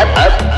up, up.